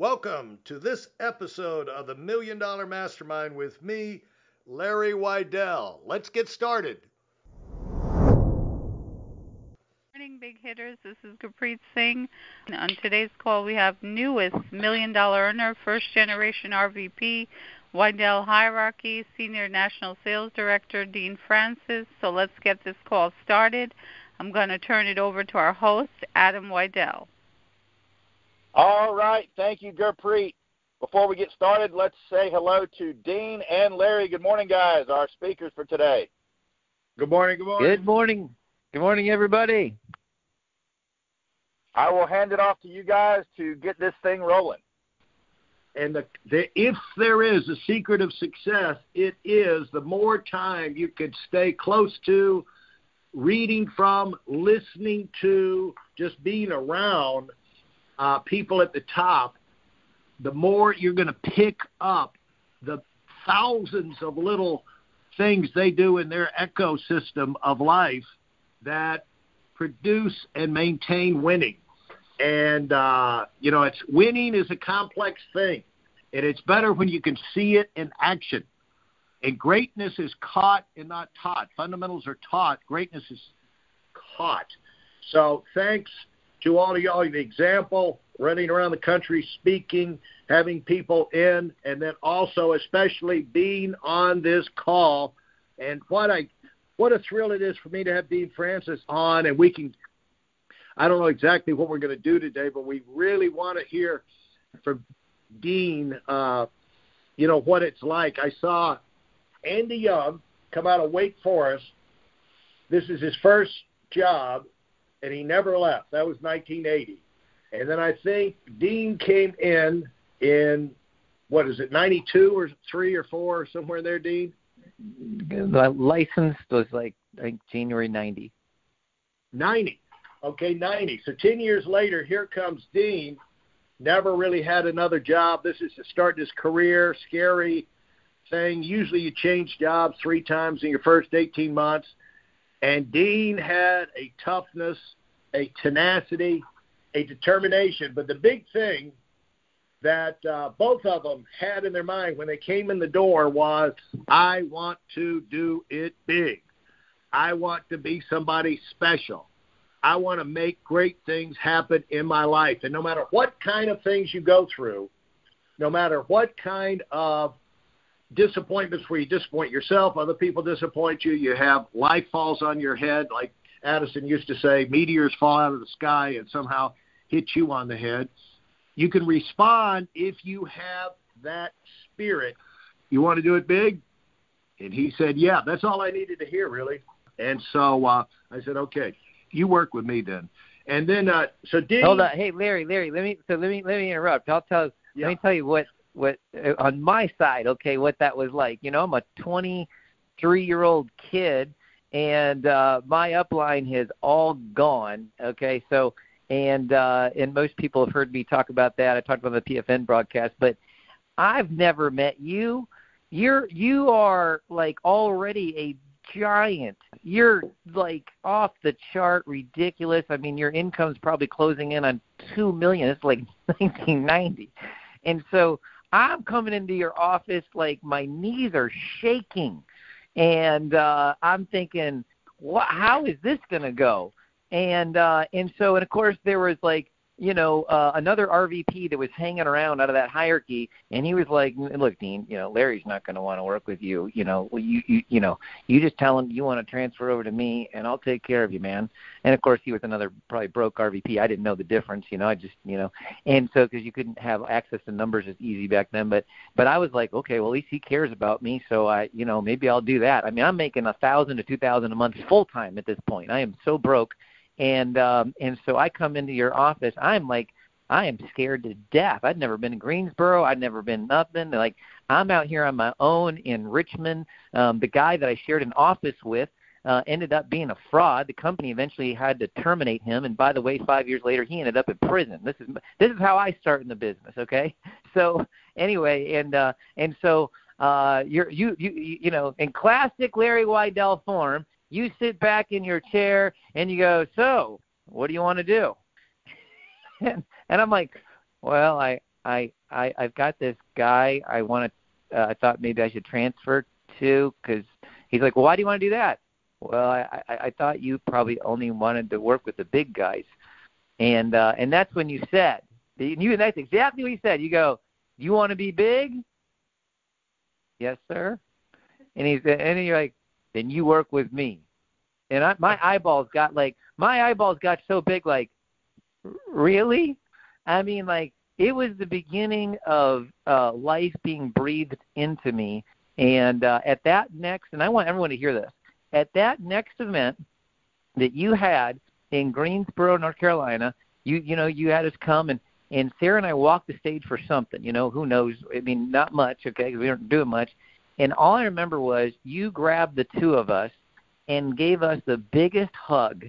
Welcome to this episode of the Million Dollar Mastermind with me, Larry Weidel. Let's get started. Morning, big hitters. This is Gurpreet Singh. On today's call, we have newest million dollar earner, first generation RVP, Weidel Hierarchy, Senior National Sales Director, Dean Francis. So let's get this call started. I'm going to turn it over to our host, Adam Weidel. All right. Thank you, Gurpreet. Before we get started, let's say hello to Dean and Larry. Good morning, guys, our speakers for today. Good morning. Good morning. Good morning. Good morning, everybody. I will hand it off to you guys to get this thing rolling. And the, the, if there is a secret of success, it is the more time you could stay close to, reading from, listening to, just being around uh, people at the top, the more you're going to pick up the thousands of little things they do in their ecosystem of life that produce and maintain winning. And uh, you know, it's winning is a complex thing, and it's better when you can see it in action. And greatness is caught and not taught. Fundamentals are taught. Greatness is caught. So thanks to all of y'all. The example, running around the country speaking, having people in, and then also especially being on this call. And what I what a thrill it is for me to have Dean Francis on, and we can. I don't know exactly what we're going to do today, but we really want to hear from Dean. Uh, you know what it's like. I saw Andy Young come out of Wake Forest. This is his first job, and he never left. That was 1980. And then I think Dean came in in what is it, 92 or three or four or somewhere there, Dean? The license was like I think January 90. 90. Okay, 90. So 10 years later, here comes Dean. Never really had another job. This is to start his career. Scary thing. Usually you change jobs three times in your first 18 months. And Dean had a toughness, a tenacity, a determination. But the big thing that uh, both of them had in their mind when they came in the door was, I want to do it big. I want to be somebody special. I want to make great things happen in my life. And no matter what kind of things you go through, no matter what kind of disappointments where you disappoint yourself, other people disappoint you, you have life falls on your head, like Addison used to say, meteors fall out of the sky and somehow hit you on the head. You can respond if you have that spirit. You want to do it big? And he said, Yeah, that's all I needed to hear, really. And so uh, I said, Okay, you work with me then. And then, uh, so Dean. Hold on, hey Larry, Larry, let me so let me let me interrupt. I'll tell. Yeah. Let me tell you what what uh, on my side, okay, what that was like. You know, I'm a 23 year old kid, and uh, my upline has all gone. Okay, so and uh, and most people have heard me talk about that. I talked about the PFN broadcast, but I've never met you. You're you are like already a giant. You're like off the chart, ridiculous. I mean, your income's probably closing in on two million. It's like 1990, and so I'm coming into your office like my knees are shaking, and uh, I'm thinking, what? How is this going to go? And uh, and so and of course there was like you know, uh, another RVP that was hanging around out of that hierarchy, and he was like, "Look, Dean, you know, Larry's not going to want to work with you. You know, you you you know, you just tell him you want to transfer over to me, and I'll take care of you, man." And of course, he was another probably broke RVP. I didn't know the difference, you know. I just, you know, and so because you couldn't have access to numbers as easy back then, but but I was like, okay, well, at least he cares about me, so I, you know, maybe I'll do that. I mean, I'm making a thousand to two thousand a month full time at this point. I am so broke and um, and so I come into your office. I'm like, I am scared to death. I'd never been to Greensboro. I'd never been nothing. Like I'm out here on my own in Richmond. Um, the guy that I shared an office with uh, ended up being a fraud. The company eventually had to terminate him, and by the way, five years later, he ended up in prison. This is this is how I start in the business. Okay, so anyway, and uh, and so uh, you're you you you know in classic Larry Weidel form, you sit back in your chair and you go, "So, what do you want to do?" and, and I'm like, "Well, I I I I've got this guy I want to. Uh, I thought maybe I should transfer to because he's like, well, why do you want to do that? Well, I, I I thought you probably only wanted to work with the big guys, and uh, and that's when you said, you and that's exactly what you said. You go, you want to be big? Yes, sir. And he's and you're like, then you work with me. And I, my eyeballs got like my eyeballs got so big, like, really? I mean, like it was the beginning of uh, life being breathed into me. And uh, at that next, and I want everyone to hear this, at that next event that you had in Greensboro, North Carolina, you you know you had us come and and Sarah and I walked the stage for something. You know, who knows? I mean, not much, okay, we weren't doing much. And all I remember was you grabbed the two of us and gave us the biggest hug.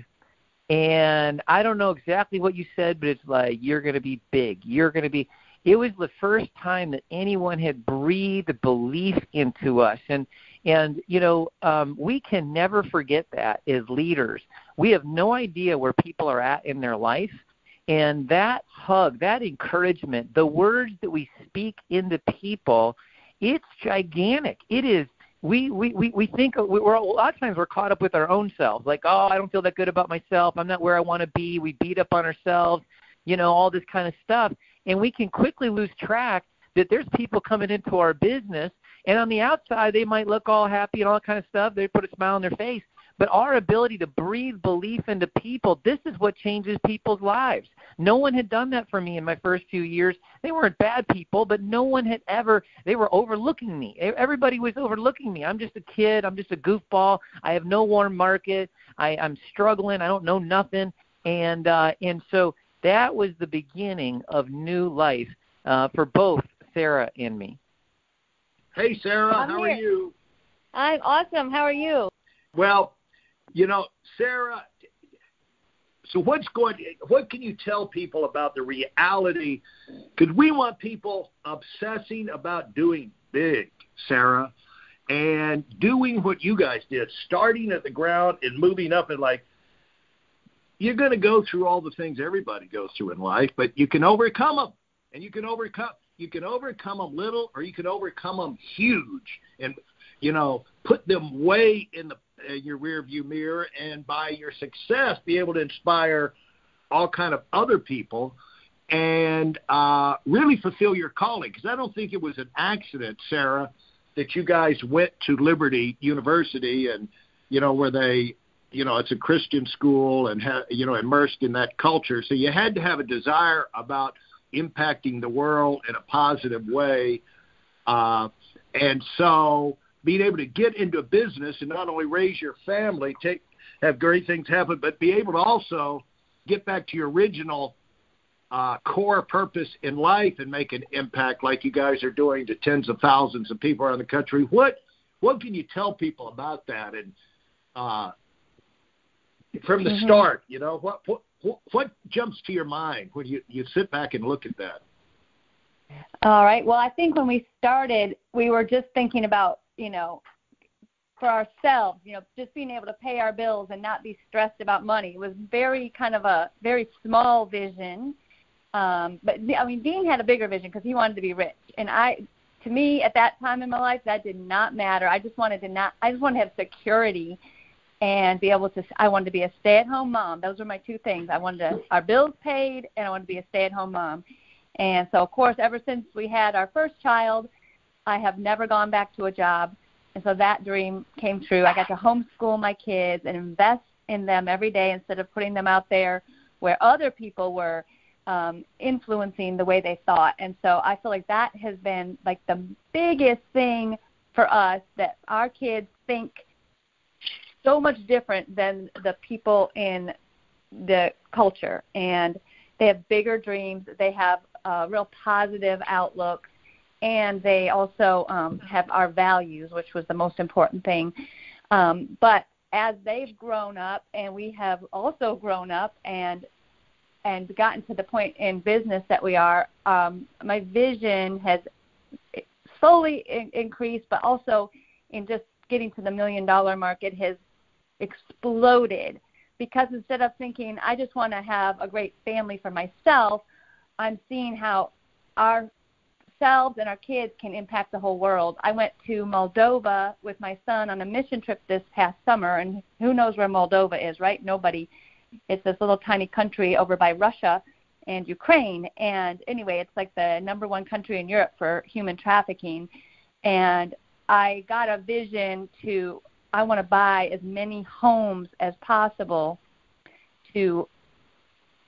And I don't know exactly what you said, but it's like you're going to be big. You're going to be. It was the first time that anyone had breathed belief into us, and and you know um, we can never forget that as leaders. We have no idea where people are at in their life and that hug, that encouragement, the words that we speak into people, it's gigantic. It is. We we we, we think we're a lot of times we're caught up with our own selves, like oh I don't feel that good about myself, I'm not where I want to be. We beat up on ourselves, you know, all this kind of stuff, and we can quickly lose track that there's people coming into our business and on the outside they might look all happy and all that kind of stuff they put a smile on their face but our ability to breathe belief into people, this is what changes people's lives. No one had done that for me in my first few years. They weren't bad people, but no one had ever, they were overlooking me. Everybody was overlooking me. I'm just a kid. I'm just a goofball. I have no warm market. I, I'm struggling. I don't know nothing. And, uh, and so that was the beginning of new life uh, for both Sarah and me. Hey, Sarah, I'm how here. are you? I'm awesome. How are you? Well, you know, Sarah. So what's going? What can you tell people about the reality? Because we want people obsessing about doing big, Sarah, and doing what you guys did, starting at the ground and moving up. And like, you're going to go through all the things everybody goes through in life, but you can overcome them, and you can overcome. You can overcome them little, or you can overcome them huge, and you know, put them way in the your rear view mirror and by your success be able to inspire all kind of other people and uh, really fulfill your calling. Because i don't think it was an accident sarah that you guys went to liberty university and you know where they you know it's a christian school and ha- you know immersed in that culture. So you had to have a desire about impacting the world in a positive way uh, and so being able to get into a business and not only raise your family, take have great things happen, but be able to also get back to your original uh, core purpose in life and make an impact like you guys are doing to tens of thousands of people around the country. What what can you tell people about that and uh, from the mm-hmm. start? You know what, what what jumps to your mind when you you sit back and look at that? All right. Well, I think when we started, we were just thinking about you know, for ourselves, you know, just being able to pay our bills and not be stressed about money. Was very kind of a very small vision. Um, but I mean, Dean had a bigger vision because he wanted to be rich, and I, to me, at that time in my life, that did not matter. I just wanted to not. I just wanted to have security and be able to. I wanted to be a stay-at-home mom. Those were my two things. I wanted to, our bills paid, and I wanted to be a stay-at-home mom. And so, of course, ever since we had our first child, I have never gone back to a job. And so that dream came true. I got to homeschool my kids and invest in them every day instead of putting them out there where other people were um, influencing the way they thought. And so I feel like that has been like the biggest thing for us that our kids think so much different than the people in the culture. And they have bigger dreams. They have a real positive outlook and they also um, have our values, which was the most important thing. Um, but as they've grown up, and we have also grown up and and gotten to the point in business that we are, um, my vision has slowly in- increased, but also in just getting to the million dollar mark, it has exploded. Because instead of thinking I just want to have a great family for myself, I'm seeing how ourselves and our kids can impact the whole world. I went to Moldova with my son on a mission trip this past summer, and who knows where Moldova is, right? Nobody. It's this little tiny country over by Russia and Ukraine. And anyway, it's like the number one country in Europe for human trafficking. And I got a vision to I want to buy as many homes as possible to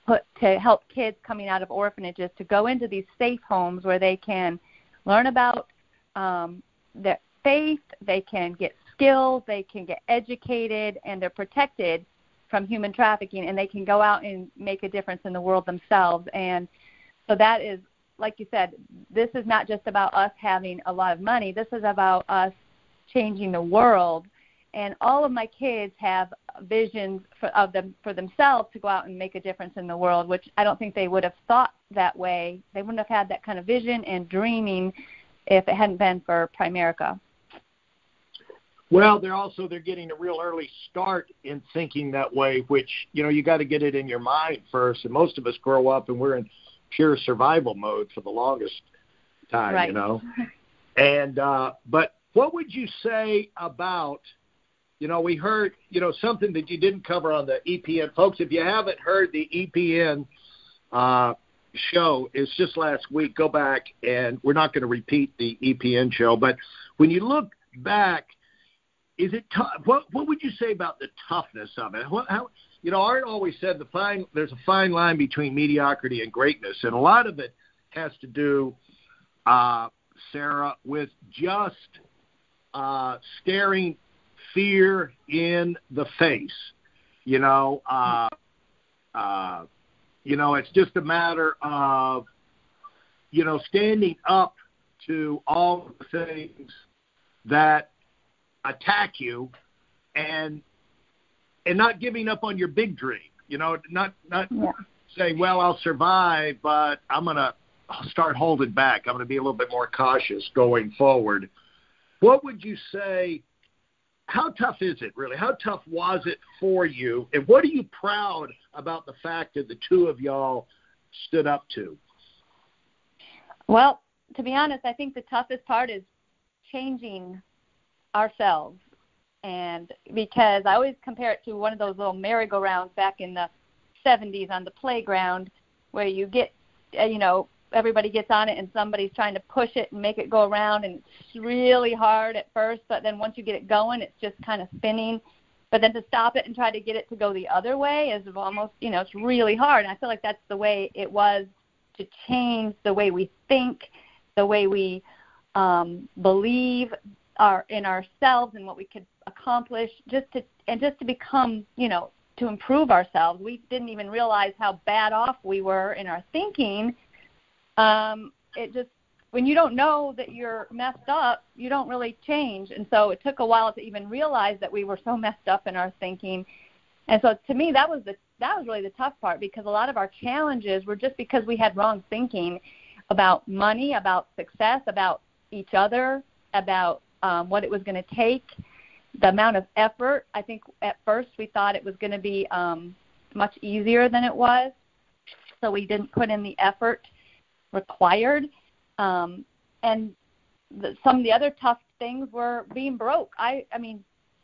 put to help kids coming out of orphanages to go into these safe homes where they can learn about um, their faith, they can get skills, they can get educated, and they're protected from human trafficking, and they can go out and make a difference in the world themselves. And so that is, like you said, this is not just about us having a lot of money. This is about us changing the world and all of my kids have visions for, of them for themselves to go out and make a difference in the world, which I don't think they would have thought that way. They wouldn't have had that kind of vision and dreaming if it hadn't been for Primerica. Well, they're also they're getting a real early start in thinking that way, which you know you got to get it in your mind first. And most of us grow up and we're in pure survival mode for the longest time, right. you know. And uh, but what would you say about you know, we heard, you know, something that you didn't cover on the EPN. Folks, if you haven't heard the EPN uh, show, it's just last week. Go back, and we're not going to repeat the EPN show. But when you look back, is it tough? What, what would you say about the toughness of it? What, how, you know, Art always said the fine. There's a fine line between mediocrity and greatness, and a lot of it has to do, uh, Sarah, with just uh, staring fear in the face. You know, uh, uh, you know, it's just a matter of, you know, standing up to all the things that attack you, and and not giving up on your big dream. You know, not not yeah. saying, well, I'll survive, but I'm gonna start holding back. I'm going to be a little bit more cautious going forward. What would you say how tough is it really? How tough was it for you? And what are you proud about the fact that the two of y'all stood up to? Well, to be honest, I think the toughest part is changing ourselves. And because I always compare it to one of those little merry-go-rounds back in the 70s on the playground where you get, uh, you know, everybody gets on it and somebody's trying to push it and make it go around and it's really hard at first but then once you get it going it's just kind of spinning. But then to stop it and try to get it to go the other way is almost you know it's really hard. And i feel like that's the way it was to change the way we think the way we um believe our in ourselves and what we could accomplish just to and just to become you know to improve ourselves. We didn't even realize how bad off we were in our thinking um, it just when you don't know that you're messed up, you don't really change. And so it took a while to even realize that we were so messed up in our thinking. And so to me, that was the that was really the tough part because a lot of our challenges were just because we had wrong thinking about money, about success, about each other, about um, what it was going to take, the amount of effort. I think at first we thought it was going to be um, much easier than it was, so we didn't put in the effort required. Um, and the, some of the other tough things were being broke. I, I mean,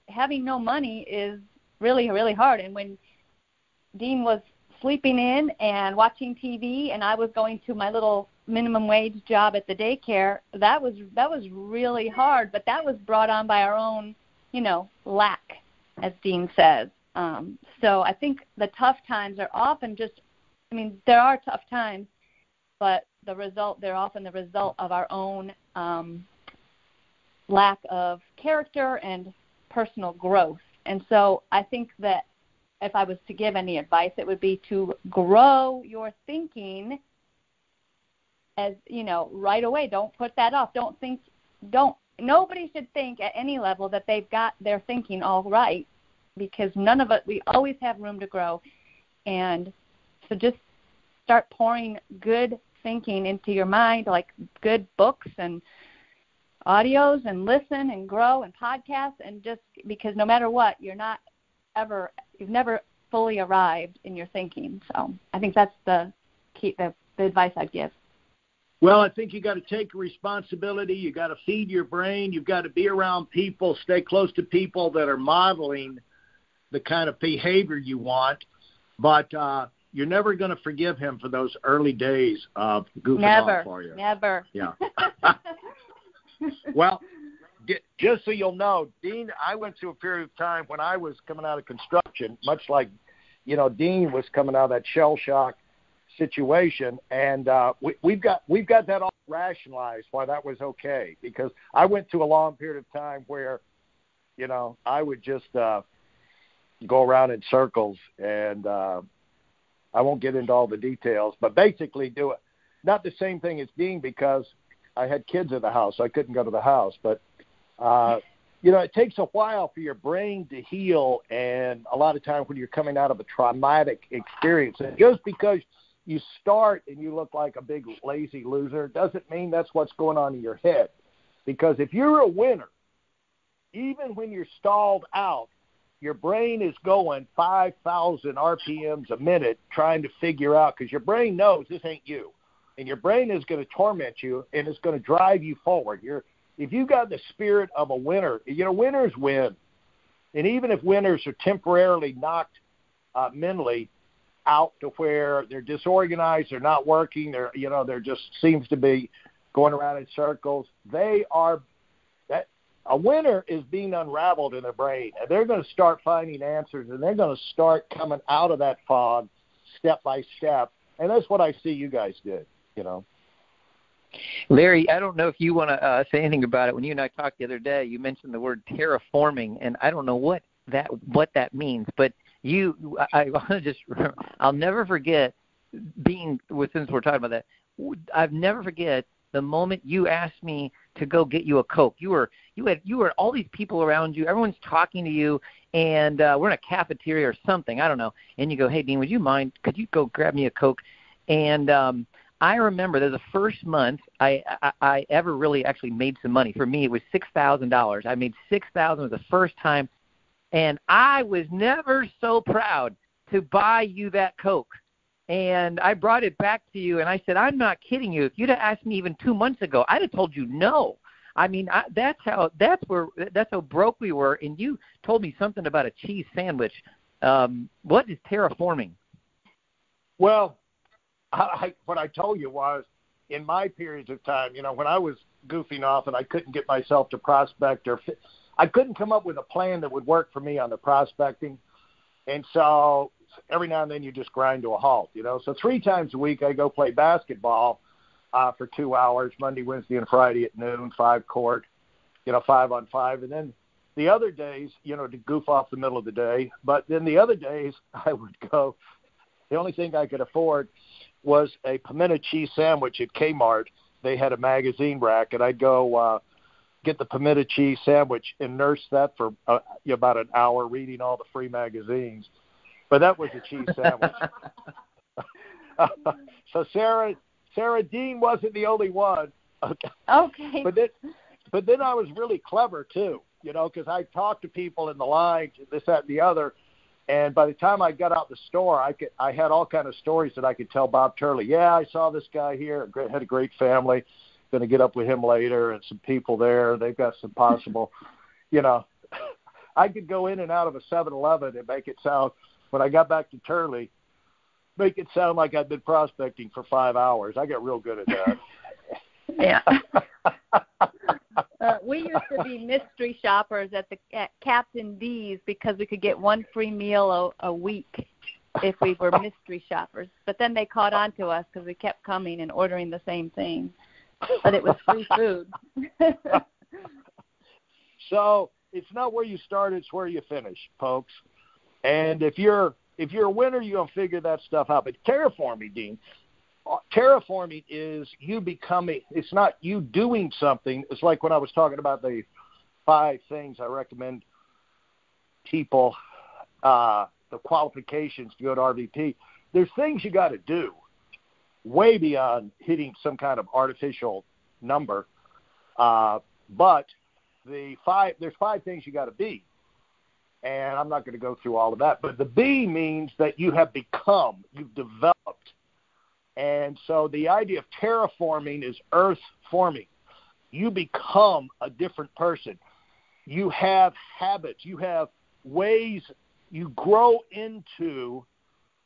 having no money is really, really hard. And when Dean was sleeping in and watching TV, and I was going to my little minimum wage job at the daycare, that was that was really hard. But that was brought on by our own, you know, lack, as Dean says. Um, so I think the tough times are often just, I mean, there are tough times, but the result they're often the result of our own um, lack of character and personal growth. And so I think that if I was to give any advice, it would be to grow your thinking as you know right away. Don't put that off. Don't think. Don't. Nobody should think at any level that they've got their thinking all right, because none of it. We always have room to grow, and so just start pouring good thinking into your mind, like good books and audios, and listen and grow and podcasts, and just because no matter what, you're not ever, you've never fully arrived in your thinking. So I think that's the key, the, the advice I'd give. Well, I think you got to take responsibility. You got to feed your brain. You've got to be around people, stay close to people that are modeling the kind of behavior you want. But uh, you're never going to forgive him for those early days of goofing never, off for you. Never. Yeah. well, just so you'll know, Dean, I went through a period of time when I was coming out of construction, much like, you know, Dean was coming out of that shell shock situation, and uh, we, we've got we've got that all rationalized why that was okay because I went through a long period of time where, you know, I would just uh, go around in circles, and uh, I won't get into all the details, but basically do it. Not the same thing as Dean because I had kids at the house, so I couldn't go to the house, but. Uh, you know, it takes a while for your brain to heal, and a lot of times when you're coming out of a traumatic experience, and just because you start and you look like a big lazy loser doesn't mean that's what's going on in your head. Because if you're a winner, even when you're stalled out, your brain is going 5,000 RPMs a minute trying to figure out because your brain knows this ain't you. And your brain is going to torment you and it's going to drive you forward. You're, if you've got the spirit of a winner, you know, winners win. And even if winners are temporarily knocked uh, mentally, out to where they're disorganized, they're not working, they're you know they're just seems to be going around in circles. They are a winner is being unraveled in their brain, and they're going to start finding answers, and they're going to start coming out of that fog step by step. And that's what I see you guys did. You know. Larry, I don't know if you want to uh, say anything about it. When you and I talked the other day, you mentioned the word terraforming, and I don't know what that what that means, but you I, I want to just I'll never forget being with since we're talking about that. I've never forget the moment you asked me to go get you a coke. You were you had you were all these people around you. Everyone's talking to you, and uh, we're in a cafeteria or something. I don't know. And you go, hey Dean, would you mind? Could you go grab me a coke? And um, I remember there's the first month I, I I ever really actually made some money. For me, it was six thousand dollars. I made six thousand. Was the first time and I was never so proud to buy you that Coke. And I brought it back to you, and I said, I'm not kidding you. If you'd have asked me even two months ago, I'd have told you no. I mean, I, that's how that's where that's how broke we were. And you told me something about a cheese sandwich. Um, what is terraforming? Well, I, what I told you was in my periods of time, you know, when I was goofing off and I couldn't get myself to prospect or fit, I couldn't come up with a plan that would work for me on the prospecting. And so every now and then you just grind to a halt, you know. So three times a week I go play basketball uh, for two hours, Monday, Wednesday, and Friday at noon, five court, you know, five on five. And then the other days, you know, to goof off the middle of the day. But then the other days I would go, the only thing I could afford was a pimento cheese sandwich at Kmart. They had a magazine rack, and I'd go uh, get the pimento cheese sandwich and nurse that for uh, about an hour reading all the free magazines. But that was a cheese sandwich. so Sarah Sarah Dean wasn't the only one. Okay. Okay. But then but then I was really clever too, you know, because I talked to people in the line, this, that, and the other. And by the time I got out the store, I could I had all kind of stories that I could tell Bob Turley. Yeah, I saw this guy here. Had a great family going to get up with him later and some people there. They've got some possible, you know, I could go in and out of a 7-Eleven and make it sound when I got back to Turley, make it sound like I'd been prospecting for five hours. I got real good at that. yeah. uh, we used to be mystery shoppers at the at Captain D's because we could get one free meal a, a week if we were mystery shoppers. But then they caught on to us because we kept coming and ordering the same thing but it was free food. so it's not where you start; it's where you finish, folks. And if you're if you're a winner, you're gonna figure that stuff out. But terraforming, Dean, uh, terraforming is you becoming. It's not you doing something. It's like when I was talking about the five things I recommend people uh, the qualifications to go to RVP. There's things you got to do way beyond hitting some kind of artificial number. Uh, but the five there's five things you got to be, and I'm not going to go through all of that. But the B means that you have become, you've developed, And so the idea of terraforming is earth forming. You become a different person. You have habits, you have ways you grow into,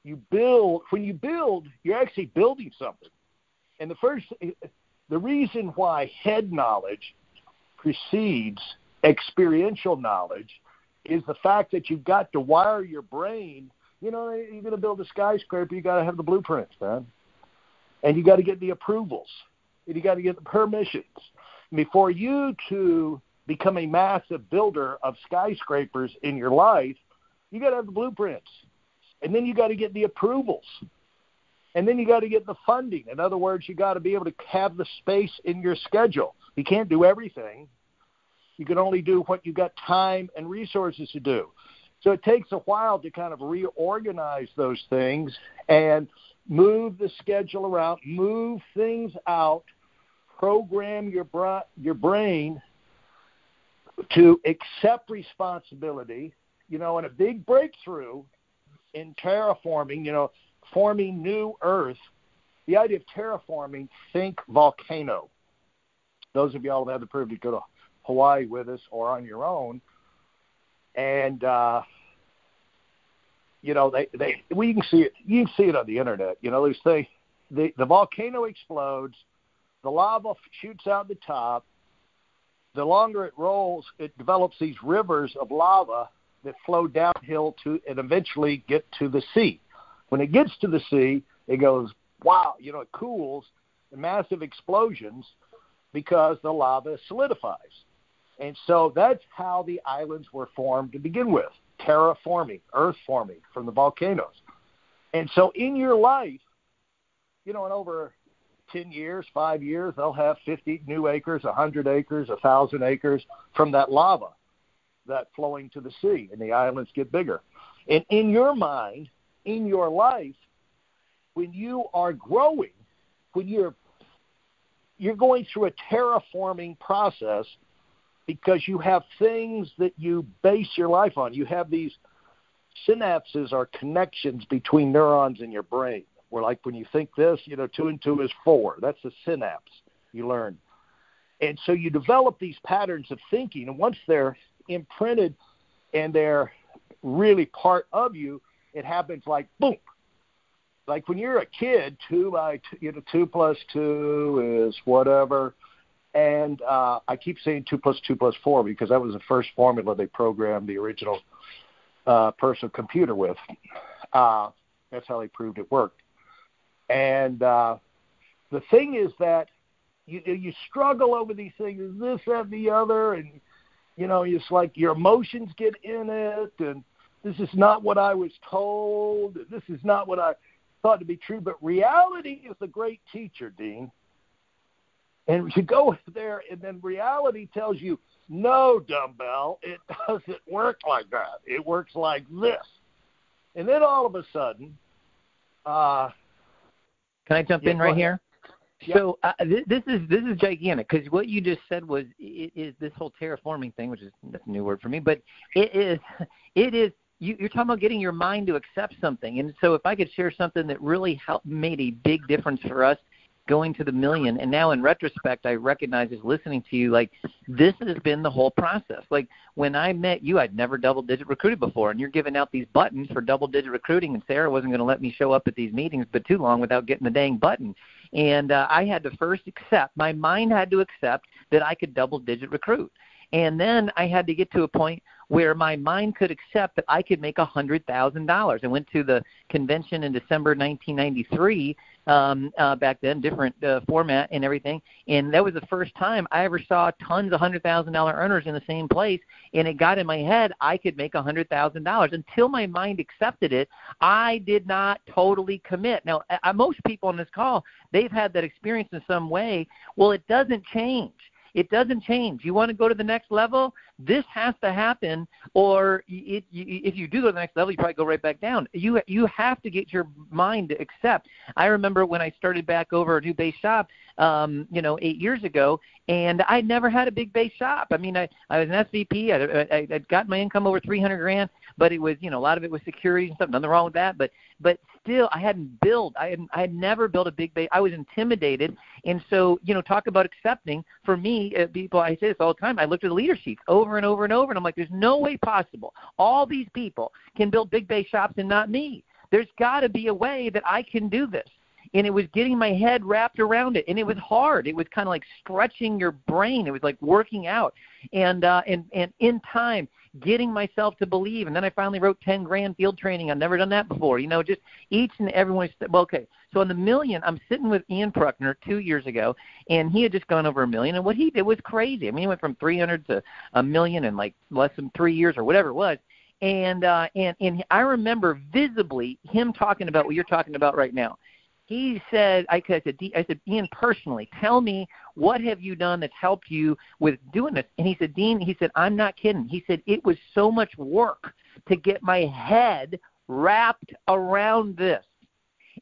you build. When you build, you're actually building something. And the first, the reason why head knowledge precedes experiential knowledge is the fact that you've got to wire your brain. You know, you're going to build a skyscraper, you got to have the blueprints, man and you got to get the approvals, and you got to get the permissions. Before you to become a massive builder of skyscrapers in your life, you got to have the blueprints, and then you got to get the approvals, and then you got to get the funding. In other words, you got to be able to have the space in your schedule. You can't do everything. You can only do what you've got time and resources to do. So it takes a while to kind of reorganize those things and move the schedule around, move things out, program your bra- your brain to accept responsibility. You know, and a big breakthrough in terraforming, you know, forming new Earth. The idea of terraforming, think volcano. Those of y'all that have the privilege to go to Hawaii with us or on your own, and uh, you know, they they we can see it. You can see it on the internet. You know, these things. The the volcano explodes, the lava shoots out the top. The longer it rolls, it develops these rivers of lava that flow downhill to and eventually get to the sea. When it gets to the sea, it goes wow. You know, it cools, massive explosions because the lava solidifies. And so that's how the islands were formed to begin with terraforming, earth forming from the volcanoes. And so in your life, you know, in over 10 years, five years, they'll have 50 new acres, 100 acres, 1,000 acres from that lava that flowing to the sea, and the islands get bigger. And in your mind, in your life, when you are growing, when you're you're going through a terraforming process because you have things that you base your life on. You have these synapses are connections between neurons in your brain. Where like when you think this, you know, two and two is four. That's a synapse you learn. And so you develop these patterns of thinking, and once they're imprinted and they're really part of you, it happens like boom. Like when you're a kid, two by two, you know, two plus two is whatever and uh, I keep saying two plus two plus four because that was the first formula they programmed the original uh, personal computer with. Uh, that's how they proved it worked. And uh, the thing is that you you struggle over these things, this, that, the other, and you know, it's like your emotions get in it, and this is not what I was told. This is not what I thought to be true. But reality is a great teacher, Dean. And you go there, and then reality tells you, no, dumbbell, it doesn't work like that. It works like this. And then all of a sudden, uh, can I jump in right here? So uh, th- this is this is gigantic because what you just said was it is this whole terraforming thing, which is that's a new word for me, but it is it is you, you're talking about getting your mind to accept something. And so if I could share something that really helped made a big difference for us going to the million. And now in retrospect, I recognize as listening to you, like this has been the whole process. Like when I met you, I'd never double digit recruited before, and you're giving out these buttons for double digit recruiting, and Sarah wasn't going to let me show up at these meetings but too long without getting the dang button. And uh, I had to first accept, my mind had to accept that I could double digit recruit. And then I had to get to a point where my mind could accept that I could make a hundred thousand dollars. I went to the convention in December 1993 um, uh, back then, different uh, format and everything. And that was the first time I ever saw tons of hundred thousand dollar earners in the same place. And it got in my head I could make a hundred thousand dollars. Until my mind accepted it, I did not totally commit. Now, most people on this call, they've had that experience in some way. Well, it doesn't change. It doesn't change. You want to go to the next level? This has to happen, or it, you, if you do go to the next level, you probably go right back down. You you have to get your mind to accept. I remember when I started back over a new base shop, um, you know, eight years ago, and I never had a big base shop. I mean, I I was an SVP. I, I I'd got my income over 300 grand, but it was you know a lot of it was security and stuff. Nothing wrong with that, but but still I hadn't built. I had I had never built a big base. I was intimidated, and so you know talk about accepting. For me, uh, people I say this all the time. I looked at the leader sheets over and over and over, and I'm like, there's no way possible. All these people can build big bay shops and not me. There's got to be a way that I can do this. And it was getting my head wrapped around it and it was hard. It was kind of like stretching your brain. It was like working out. And uh and and in time getting myself to believe. And then i finally wrote 10 grand field training. I've never done that before. You know just each and every one well okay so on the million i'm sitting with ian pruckner two years ago and he had just gone over a million and what he did was crazy i mean he went from 300 to a million in like less than three years or whatever it was and uh and and i remember visibly him talking about what you're talking about right now he said, I said, I said, Ian, personally, tell me what have you done that's helped you with doing this? And he said, Dean, he said, I'm not kidding. He said, it was so much work to get my head wrapped around this.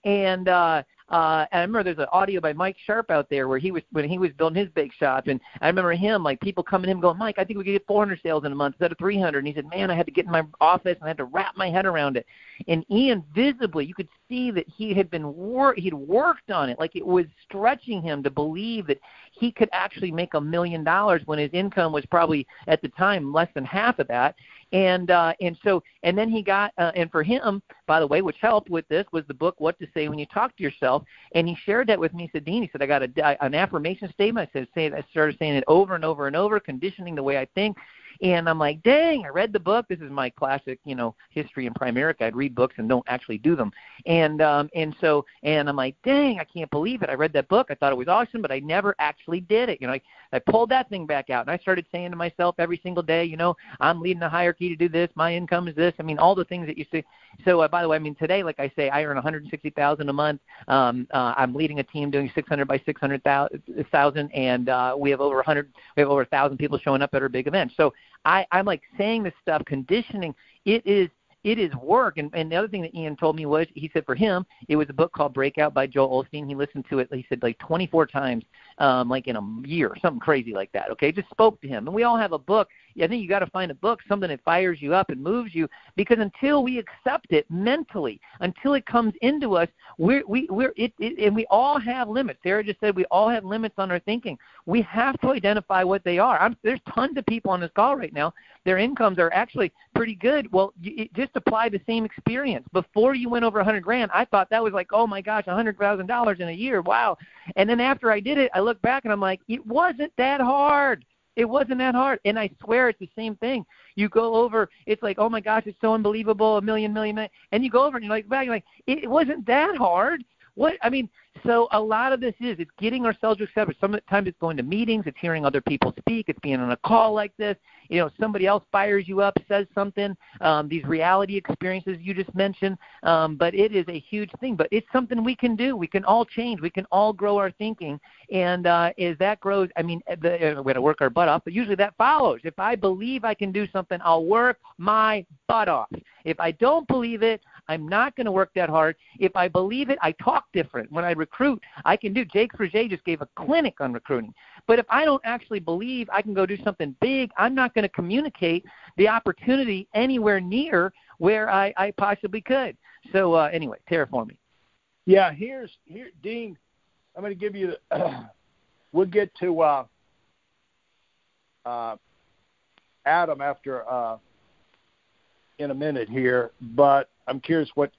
And uh, uh, and I remember there's an audio by Mike Sharp out there where he was when he was building his big shop, and I remember him like people coming to him going, Mike, I think we could get 400 sales in a month instead of 300. And he said, Man, I had to get in my office and I had to wrap my head around it. And Ian visibly, you could see that he had been wor- he'd worked on it, like it was stretching him to believe that he could actually make a million dollars when his income was probably at the time less than half of that and uh, and so and then he got uh, and for him, by the way, which helped with this was the book What to Say When You Talk to Yourself, and he shared that with me. Said, Dean, he said I got a, an affirmation statement. I said, say I started saying it over and over and over, conditioning the way I think. And I'm like, dang, I read the book. This is my classic, you know, history in Primerica. I'd read books and don't actually do them. And um and so and I'm like, dang, I can't believe it. I read that book. I thought it was awesome, but I never actually did it. You know, I, I pulled that thing back out and I started saying to myself every single day, you know, I'm leading the hierarchy to do this. My income is this. I mean, all the things that you see. So uh, by the way, I mean today, like I say, I earn 160,000 a month. Um, uh, I'm leading a team doing 600 by 600,000, and uh, we have over 100, we have over 1,000 people showing up at our big events. So I, I'm like saying this stuff, conditioning. It is it is work. And, and the other thing that Ian told me was he said for him it was a book called Breakout by Joel Osteen. He listened to it. He said like 24 times, um, like in a year, something crazy like that. Okay, just spoke to him. And we all have a book. I think you got to find a book, something that fires you up and moves you, because until we accept it mentally, until it comes into us, we're we we're it, it and we all have limits. Sarah just said we all have limits on our thinking. We have to identify what they are. I'm, there's tons of people on this call right now. Their incomes are actually pretty good. Well, you, just apply the same experience. Before you went over a hundred grand, I thought that was like, oh my gosh, a hundred thousand dollars in a year, wow. And then after I did it, I look back and I'm like, it wasn't that hard. It wasn't that hard. And I swear it's the same thing. You go over, it's like, oh my gosh, it's so unbelievable, a million, million, million. And you go over and you're like, back, you're like, it wasn't that hard. What I mean, so a lot of this is it's getting ourselves to accept it. Sometimes it's going to meetings, it's hearing other people speak, it's being on a call like this. You know, somebody else fires you up, says something. Um, these reality experiences you just mentioned, um, but it is a huge thing. But it's something we can do. We can all change. We can all grow our thinking, and uh, as that grows, I mean, the, uh, we're going to work our butt off. But usually that follows. If I believe I can do something, I'll work my butt off. If I don't believe it, I'm not going to work that hard. If I believe it, I talk different. When I recruit, I can do. Jake Frege just gave a clinic on recruiting. But if I don't actually believe I can go do something big, I'm not going to communicate the opportunity anywhere near where I, I possibly could. So uh, anyway, me. Yeah, here's here, Dean. I'm going to give you. The, uh, we'll get to uh, uh, Adam after uh, in a minute here, but I'm curious what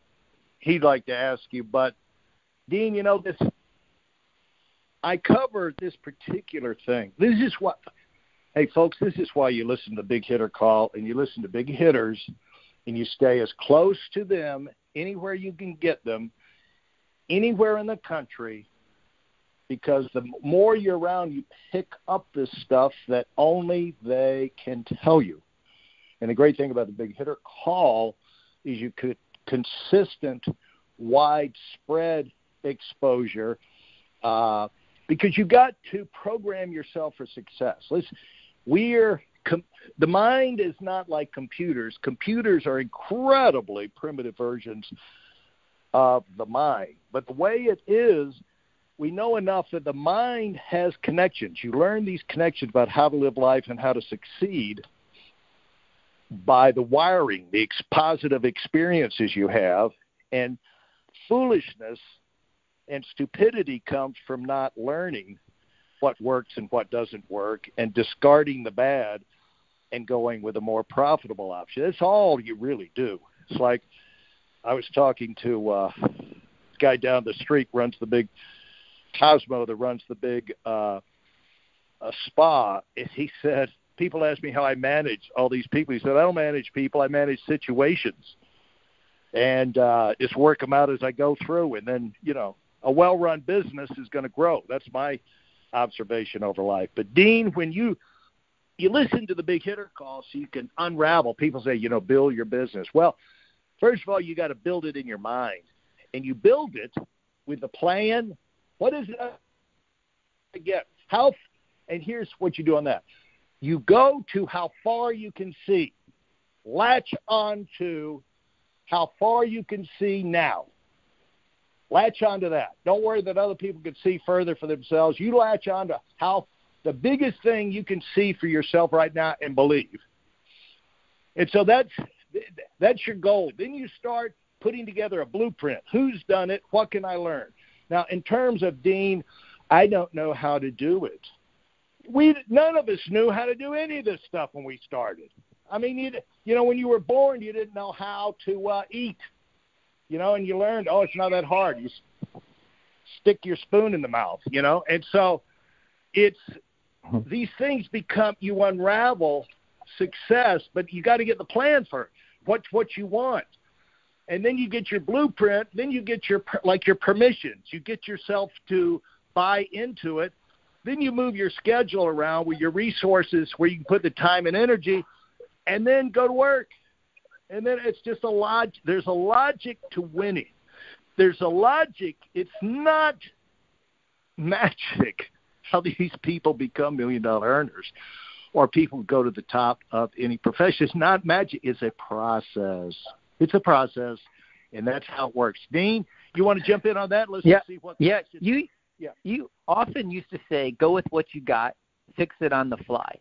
he'd like to ask you. But Dean, you know this. I covered this particular thing. This is what. Hey, folks, this is why you listen to Big Hitter Call and you listen to big hitters, and you stay as close to them anywhere you can get them, anywhere in the country, because the more you're around, you pick up this stuff that only they can tell you. And the great thing about the Big Hitter Call is you could consistent, widespread exposure uh, because you got to program yourself for success. Listen, we're com- the mind is not like computers. Computers are incredibly primitive versions of the mind. But the way it is, we know enough that the mind has connections. You learn these connections about how to live life and how to succeed by the wiring, the ex- positive experiences you have. And foolishness and stupidity comes from not learning what works and what doesn't work and discarding the bad and going with a more profitable option. That's all you really do. It's like I was talking to uh, a guy down the street runs the big Cosmo that runs the big uh, a spa, and he said people ask me how I manage all these people. He said I don't manage people, I manage situations, and uh, just work them out as I go through. And then you know a well-run business is going to grow. That's my observation over life. But Dean, when you you listen to the big hitter call, so you can unravel. People say, you know, build your business. Well, first of all, you got to build it in your mind, and you build it with a plan. What is it? Again, how? And here's what you do on that. You go to how far you can see. Latch on to how far you can see now. Latch on to that. Don't worry that other people can see further for themselves. You latch on to how the biggest thing you can see for yourself right now and believe. And so that's that's your goal. Then you start putting together a blueprint. Who's done it? What can I learn? Now, in terms of Dean, I don't know how to do it. We none of us knew how to do any of this stuff when we started. I mean, you you know, when you were born, you didn't know how to uh, eat you know, and you learned, oh, it's not that hard. You stick your spoon in the mouth, you know, and so it's hmm. these things become you unravel success, but you got to get the plan first. What what you want, and then you get your blueprint. Then you get your like your permissions. You get yourself to buy into it. Then you move your schedule around with your resources where you can put the time and energy, and then go to work and then it's just a log. There's a logic to winning. There's a logic. It's not magic how these people become million dollar earners or people go to the top of any profession. It's not magic. It's a process. It's a process, and that's how it works. Dean, you want to jump in on that? Let's yeah. see what. Yeah, you. Yeah. You often used to say, "Go with what you got, fix it on the fly."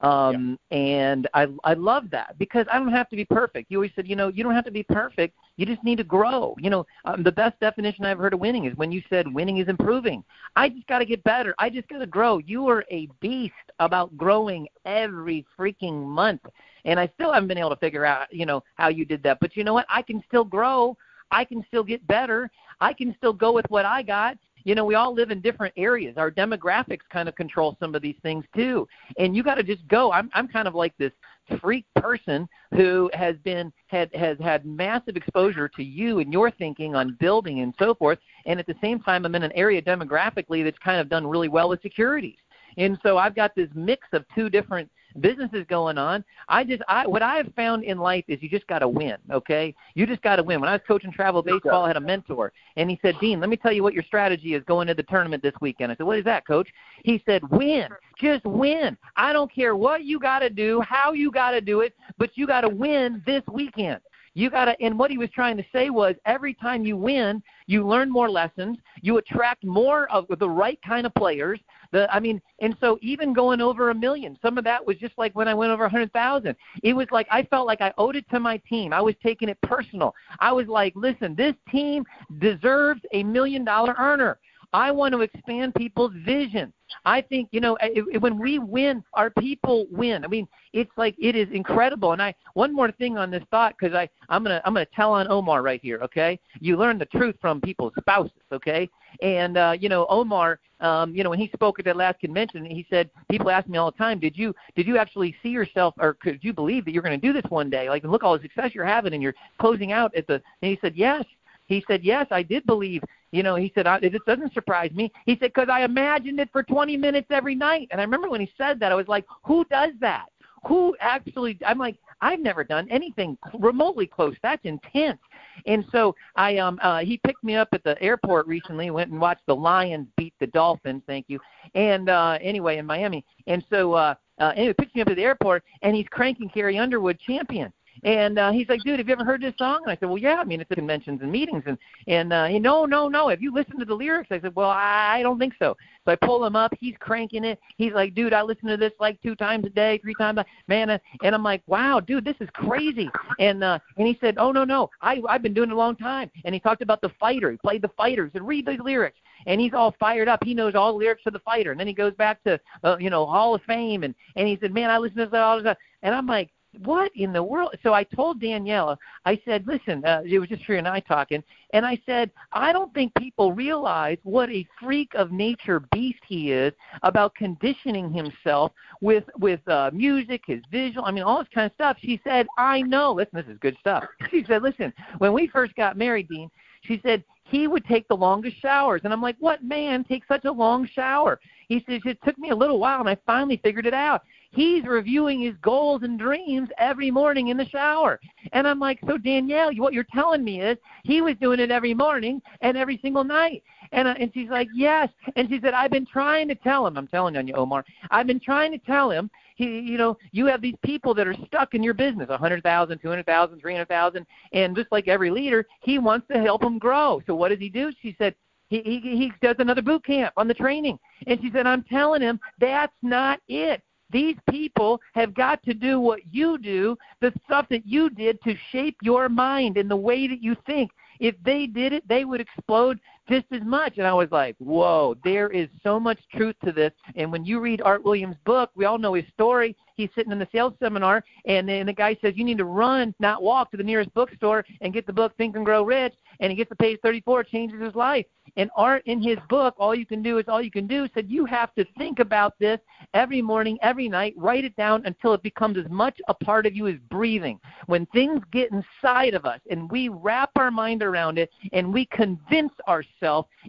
Um, yeah. And I I love that because I don't have to be perfect. You always said, you know, you don't have to be perfect. You just need to grow. You know, um, the best definition I've heard of winning is when you said winning is improving. I just got to get better. I just got to grow. You are a beast about growing every freaking month, and I still haven't been able to figure out, you know, how you did that. But you know what? I can still grow. I can still get better. I can still go with what I got you know, we all live in different areas. Our demographics kind of control some of these things too. And you got to just go. I'm I'm kind of like this freak person who has been had has had massive exposure to you and your thinking on building and so forth. And at the same time, I'm in an area demographically that's kind of done really well with securities. And so I've got this mix of two different businesses going on. I just I what I have found in life is you just got to win. Okay, you just got to win. When I was coaching travel baseball, I had a mentor, and he said, Dean, let me tell you what your strategy is going to the tournament this weekend. I said, What is that, Coach? He said, Win, just win. I don't care what you got to do, how you got to do it, but you got to win this weekend. You got to, and what he was trying to say was every time you win, you learn more lessons, you attract more of the right kind of players. The, I mean, and so even going over a million, some of that was just like when I went over a hundred thousand. It was like I felt like I owed it to my team. I was taking it personal. I was like, listen, this team deserves a million dollar earner. I want to expand people's vision. I think you know it, it, when we win, our people win. I mean, it's like it is incredible. And I one more thing on this thought because I I'm gonna I'm gonna tell on Omar right here. Okay, you learn the truth from people's spouses. Okay, and uh, you know Omar, um, you know when he spoke at that last convention, he said people ask me all the time, did you did you actually see yourself or could you believe that you're going to do this one day? Like look all the success you're having and you're closing out at the. And he said yes. He said, Yes, I did believe. You know, he said, It doesn't surprise me. He said, Because I imagined it for 20 minutes every night. And I remember when he said that, I was like, Who does that? Who actually, I'm like, I've never done anything remotely close. That's intense. And so I um uh he picked me up at the airport recently, went and watched the Lions beat the Dolphins, thank you. And uh anyway in Miami. And so uh uh, anyway, picked me up at the airport, and he's cranking Carrie Underwood, champion. And uh, he's like, dude, have you ever heard this song? And I said, well, yeah. I mean, it's at conventions and meetings. And and uh, he, no, no, no. Have you listened to the lyrics? I said, well, I, I don't think so. So I pull him up. He's cranking it. He's like, dude, I listen to this like two times a day, three times. A, man, uh, and I'm like, wow, dude, this is crazy. And uh, and he said, oh no, no, I I've been doing it a long time. And he talked about the fighter. He played the fighter. and read the lyrics. And he's all fired up. He knows all the lyrics of the fighter. And then he goes back to uh, you know Hall of Fame. And and he said, man, I listen to this all the time. And I'm like, what in the world? So I told Daniela, I said, listen, uh, it was just Free and I talking, and I said, I don't think people realize what a freak of nature beast he is about conditioning himself with with uh, music, his visual, I mean, all this kind of stuff. She said, I know. Listen, this is good stuff. She said, listen, when we first got married, Dean, she said he would take the longest showers, and I'm like, what man takes such a long shower? He says it took me a little while, and I finally figured it out. He's reviewing his goals and dreams every morning in the shower. And I'm like, so Danielle, what you're telling me is he was doing it every morning and every single night. And uh, and she's like, yes. And she said, I've been trying to tell him. I'm telling on you, Omar. I've been trying to tell him. He, you know, you have these people that are stuck in your business, a hundred thousand, two hundred thousand, three hundred thousand, and just like every leader, he wants to help them grow. So what does he do? She said, he, he he does another boot camp on the training and she said i'm telling him that's not it these people have got to do what you do, the stuff that you did to shape your mind and the way that you think. If they did it, they would explode just as much. And I was like, whoa, there is so much truth to this. And when you read Art Williams' book, we all know his story. He's sitting in the sales seminar, and then the guy says, You need to run, not walk, to the nearest bookstore and get the book Think and Grow Rich. And he gets to page 34, changes his life. And Art, in his book, All You Can Do is All You Can Do, said, You have to think about this every morning, every night, write it down until it becomes as much a part of you as breathing. When things get inside of us and we wrap our mind around it and we convince ourselves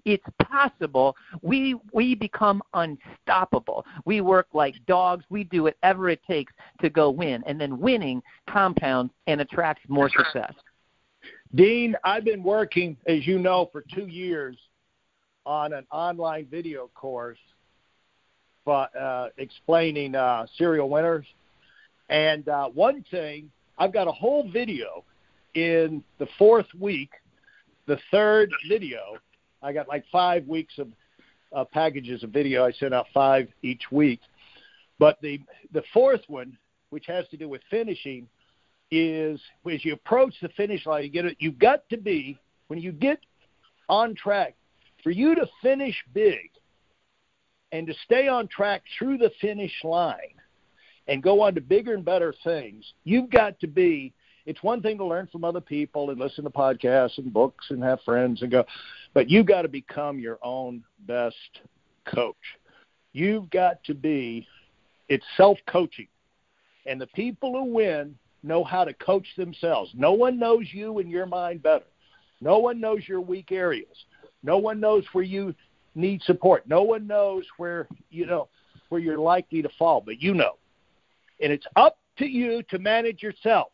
it's possible, we, we become unstoppable. We work like dogs, we do whatever it takes to go win. And then winning compounds and attracts more success. Dean, I've been working, as you know, for two years on an online video course for, uh, explaining uh, serial winners. And uh, one thing, I've got a whole video in the fourth week, the third video. I got like five weeks of uh, packages of video. I sent out five each week. But the the fourth one, which has to do with finishing, is as you approach the finish line, you get it. You've got to be when you get on track for you to finish big and to stay on track through the finish line and go on to bigger and better things. You've got to be. It's one thing to learn from other people and listen to podcasts and books and have friends and go, but you've got to become your own best coach. You've got to be it's self coaching. And the people who win know how to coach themselves. No one knows you and your mind better. No one knows your weak areas. No one knows where you need support. No one knows where you know where you're likely to fall, but you know. And it's up to you to manage yourself.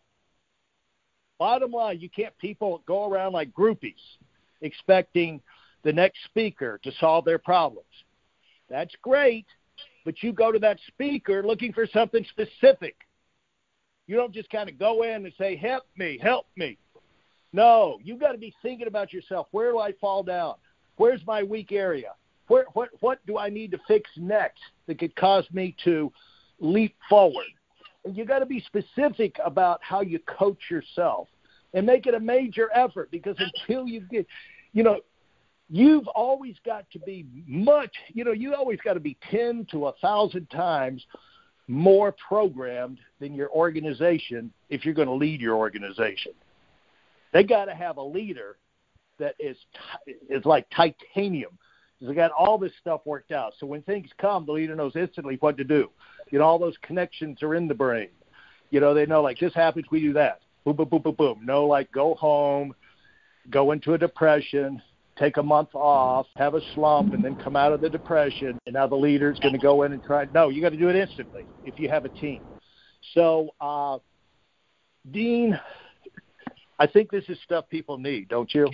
Bottom line, you can't people go around like groupies expecting the next speaker to solve their problems. That's great, but you go to that speaker looking for something specific. You don't just kind of go in and say, Help me, help me. No, you've got to be thinking about yourself. Where do I fall down? Where's my weak area? Where, what, what do I need to fix next that could cause me to leap forward? And you got to be specific about how you coach yourself and make it a major effort because until you get, you know, you've always got to be much, you know, you always got to be 10 to a 1,000 times more programmed than your organization if you're going to lead your organization. They got to have a leader that is is like titanium. They got all this stuff worked out. So when things come, the leader knows instantly what to do. You know, all those connections are in the brain. You know, they know like this happens, we do that. Boom, boom, boom, boom, boom. No, like go home, go into a depression, take a month off, have a slump, and then come out of the depression. And now the leader's going to go in and try. No, you got to do it instantly if you have a team. So, uh, Dean, I think this is stuff people need, don't you?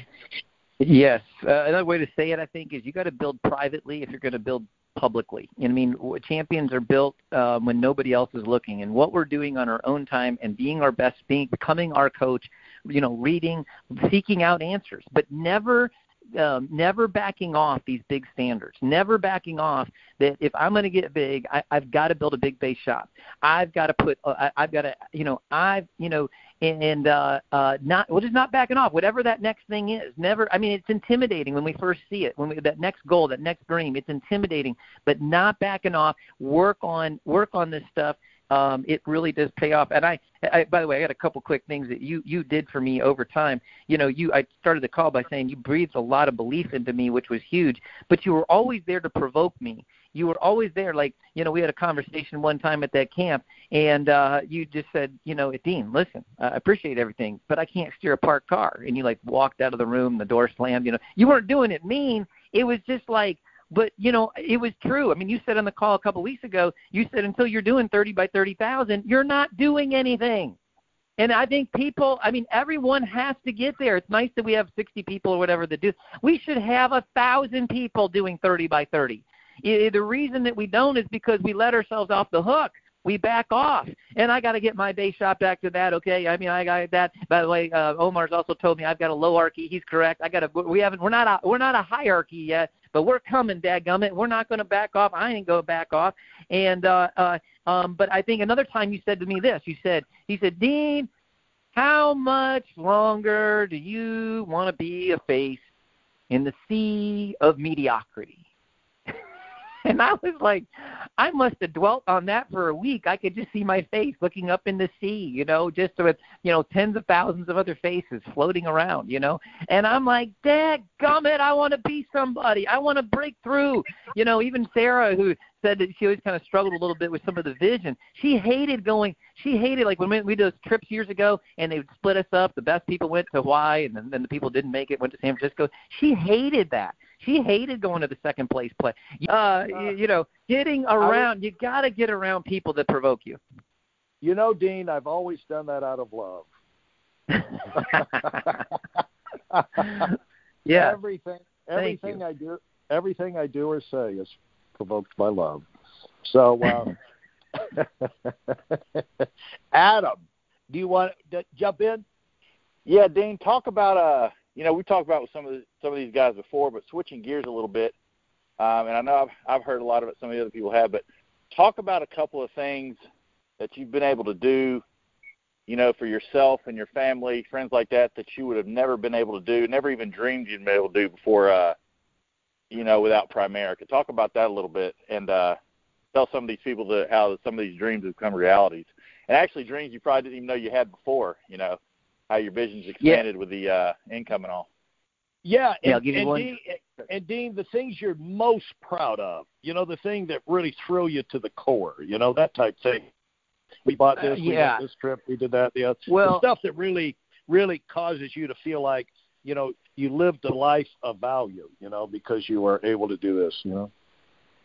Yes. Uh, another way to say it, I think, is you got to build privately if you're going to build publicly. I mean, champions are built um, when nobody else is looking. And what we're doing on our own time and being our best, being becoming our coach, you know, reading, seeking out answers, but never um, never backing off these big standards, never backing off that if I'm going to get big, I, I've got to build a big base shop. I've got to put, uh, I, I've got to, you know, I've, you know, and, uh, uh, not, well, just not backing off. Whatever that next thing is, never. I mean, it's intimidating when we first see it. When we that next goal, that next dream, it's intimidating, but not backing off. Work on, work on this stuff um, it really does pay off. And I, I, by the way, I got a couple quick things that you you did for me over time. You know, you I started the call by saying you breathed a lot of belief into me, which was huge. But you were always there to provoke me. You were always there. Like you know, we had a conversation one time at that camp, and uh, you just said, you know, Dean, listen, I appreciate everything, but I can't steer a parked car. And you like walked out of the room, the door slammed. You know, you weren't doing it mean. It was just like but you know, it was true. I mean, you said on the call a couple weeks ago, you said until you're doing thirty by thirty thousand, you're not doing anything. And I think people, I mean, everyone has to get there. It's nice that we have 60 people or whatever that do. We should have a thousand people doing 30 by 30. The reason that we don't is because we let ourselves off the hook we back off. And I got to get my base shop back to that. Okay, I mean I got that. By the way, uh, Omar's also told me I've got a lowarchy. He's correct. I got a. We haven't. We're not. A, we're not a hierarchy yet, but we're coming, dadgummit. We're not going to back off. I ain't going to back off. And uh, uh, um, but I think another time you said to me this. You said, he said, Dean, how much longer do you want to be a face in the sea of mediocrity? and I was like, I must have dwelt on that for a week. I could just see my face looking up in the sea, you know, just with, you know, tens of thousands of other faces floating around, you know. And I'm like, Dad gummit, I want to be somebody. I want to break through. You know, even Sarah, who said that she always kind of struggled a little bit with some of the vision. She hated going. She hated like when we, we did those trips years ago, and they would split us up. The best people went to Hawaii, and then, then the people didn't make it went to San Francisco. She hated that. She hated going to the second place play. Uh, uh you, you know, getting around. You got to get around people that provoke you. You know, Dean, I've always done that out of love. yeah. Everything, everything I do, everything I do or say is provoked by love. So, um, Adam, do you want to jump in? Yeah, Dean, talk about uh you know, we talked about with some of the, some of these guys before, but switching gears a little bit, um, and I know I've, I've heard a lot of it. Some of the other people have, but talk about a couple of things that you've been able to do, you know, for yourself and your family, friends like that, that you would have never been able to do, never even dreamed you'd be able to do before, uh, you know, without Primerica. Talk about that a little bit and uh, tell some of these people that how some of these dreams have become realities, and actually dreams you probably didn't even know you had before. You know how your vision's expanded yeah. with the uh, income and all. Yeah, and, yeah, I'll give you and one. Dean, and Dean, the things you're most proud of, you know, the thing that really thrill you to the core, you know, that type thing. We bought this, uh, yeah. we got this trip, we did that, the other well, the stuff that really, really causes you to feel like, you know, you lived a life of value, you know, because you were able to do this, you know.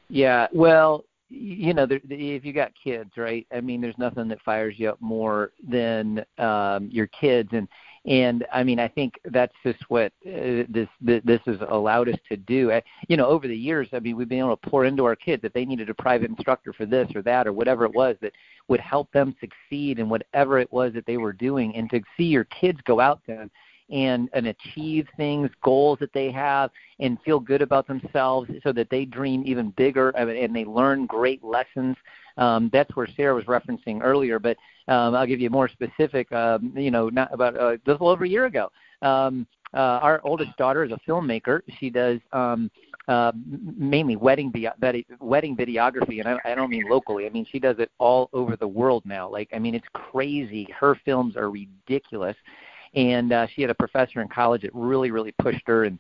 Yeah, well, you know, there, if you got kids, right? I mean, there's nothing that fires you up more than um, your kids, and and I mean, I think that's just what uh, this this has allowed us to do. I, you know, over the years, I mean, we've been able to pour into our kids if they needed a private instructor for this or that or whatever it was that would help them succeed in whatever it was that they were doing, and to see your kids go out there and and achieve things, goals that they have, and feel good about themselves, so that they dream even bigger and they learn great lessons. Um, that's where Sarah was referencing earlier, but um, I'll give you more specific. Um, you know, not about uh, a little over a year ago. Um, uh, our oldest daughter is a filmmaker. She does um, uh, mainly wedding wedding videography, and I, I don't mean locally. I mean she does it all over the world now. Like I mean, it's crazy. Her films are ridiculous, and uh, she had a professor in college that really really pushed her and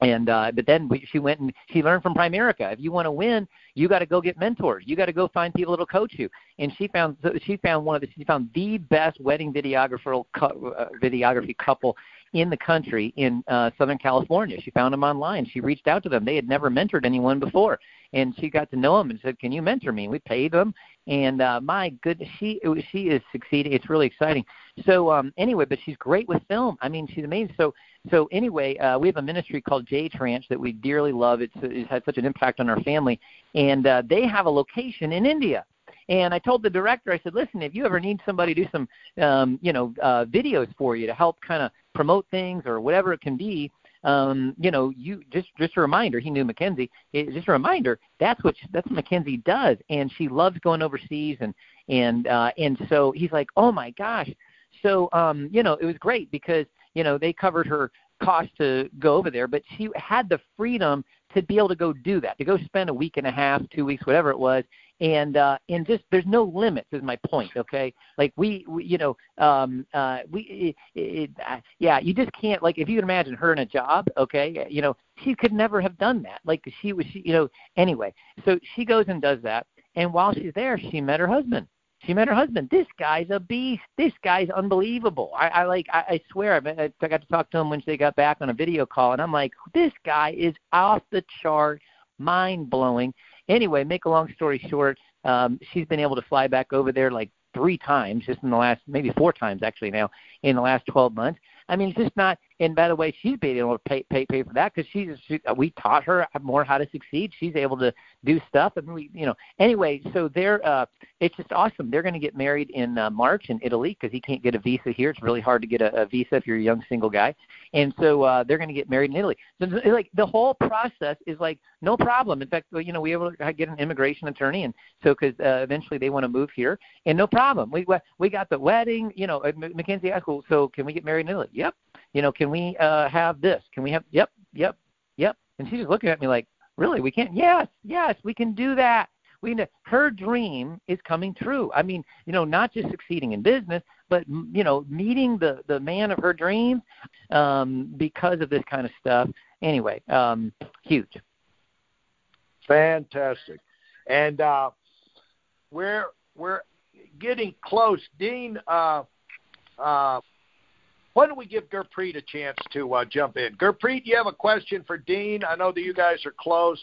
and uh but then she went and she learned from Primerica. If you want to win, you got to go get mentors. You got to go find people that'll coach you. And she found she found one of the she found the best wedding videographer uh, videography couple in the country in uh, Southern California. She found them online. She reached out to them. They had never mentored anyone before, and she got to know them and said, "Can you mentor me?" And we paid them, and uh, my goodness, she she is succeeding. It's really exciting. So um, anyway, but she's great with film. I mean, she's amazing. So so anyway, uh, we have a ministry called J Tranche that we dearly love. It's, it's had such an impact on our family, and uh, they have a location in India. And I told the director, I said, listen, if you ever need somebody to do some, um, you know, uh, videos for you to help kind of promote things or whatever it can be, um, you know, you just just a reminder. He knew Mackenzie. It, just a reminder. That's what that's what Mackenzie does, and she loves going overseas, and and uh, and so he's like, oh my gosh. So um, you know, it was great because you know they covered her cost to go over there, but she had the freedom to be able to go do that, to go spend a week and a half, two weeks, whatever it was, and uh and just there's no limits is my point okay like we, we you know um uh we it, it, uh, yeah you just can't like if you can imagine her in a job okay you know she could never have done that like she was she, you know anyway so she goes and does that and while she's there she met her husband she met her husband. This guy's a beast. This guy's unbelievable. I, I like. I, I swear. I, I got to talk to him when they got back on a video call, and I'm like, this guy is off the chart, mind blowing. Anyway, make a long story short, um, she's been able to fly back over there like three times just in the last, maybe four times actually now in the last 12 months. I mean, it's just not. And by the way, she's been able to pay pay pay for that because she's she, we taught her more how to succeed. She's able to do stuff, and we you know anyway. So they're uh, it's just awesome. They're going to get married in uh, March in Italy because he can't get a visa here. It's really hard to get a, a visa if you're a young single guy, and so uh, they're going to get married in Italy. So like the whole process is like no problem. In fact, you know we able to get an immigration attorney, and so because uh, eventually they want to move here, and no problem. We we got the wedding. You know, Mackenzie asked, well, so can we get married in Italy? Yep. You know, can we uh, have this? Can we have? Yep, yep, yep. And she's just looking at me like, really? We can't? Yes, yes, we can do that. We can, her dream is coming true. I mean, you know, not just succeeding in business, but you know, meeting the the man of her dreams um, because of this kind of stuff. Anyway, um, huge. Fantastic, and uh, we're we're getting close. Dean, uh, uh, why don't we give Gurpreet a chance to uh, jump in? Gurpreet, you have a question for Dean? I know that you guys are close.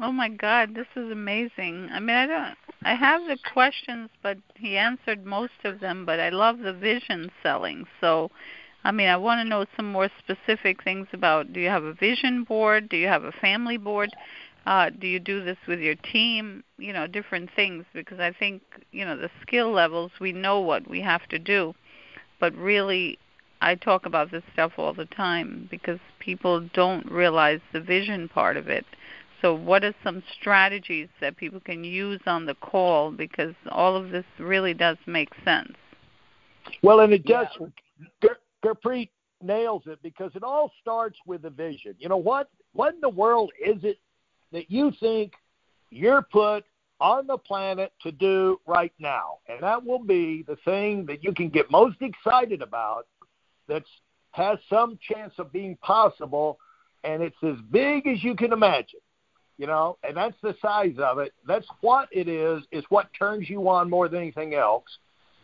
Oh my God, this is amazing. I mean, I don't. I have the questions, but he answered most of them. But I love the vision selling. So, I mean, I want to know some more specific things about. Do you have a vision board? Do you have a family board? Uh, do you do this with your team? You know, different things because I think you know the skill levels. We know what we have to do but really I talk about this stuff all the time because people don't realize the vision part of it. So, what are some strategies that people can use on the call? Because all of this really does make sense. Well, and it does. Yeah. Gurpreet nails it because it all starts with a vision. You know what? What in the world is it that you think you're put on the planet to do right now. And that will be the thing that you can get most excited about that has some chance of being possible. And it's as big as you can imagine, you know, and that's the size of it. That's what it is, is what turns you on more than anything else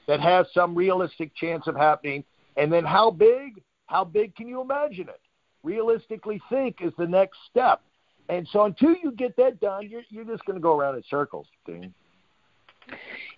that has some realistic chance of happening. And then how big? How big can you imagine it? Realistically think is the next step. And so until you get that done, you're you're just going to go around in circles, Dean.